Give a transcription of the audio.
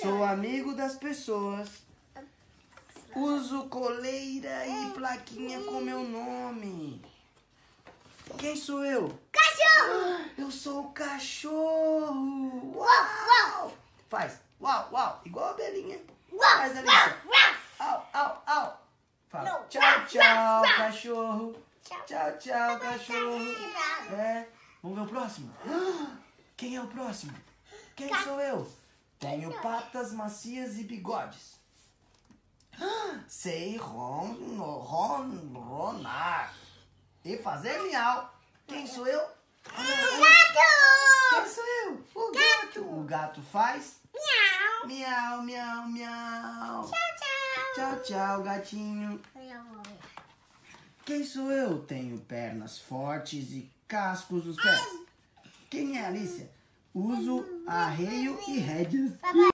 Sou amigo das pessoas. Uso coleira e plaquinha com meu nome. Quem sou eu? Cachorro! Eu sou o cachorro. Uau, uau! Faz. Uau, uau. Igual a Belinha. Uau, Faz, Alicia. uau, uau! Au, au, au. Fala. Não. Tchau, tchau, cachorro. Tchau. Tchau, tchau, cachorro. Tchau. É. Vamos ver o próximo? Quem é o próximo? Quem sou eu? Tenho patas macias e bigodes. Sei ron, ron, ronar e fazer miau. Quem sou eu? Quem Gato! sou eu? O gato. O gato faz Miau! miau, miau, miau. Tchau, tchau! Tchau, tchau, gatinho. Quem sou eu? Tenho pernas fortes e cascos nos pés. Quem é Alicia? Uso arreio e rédeas. Papai,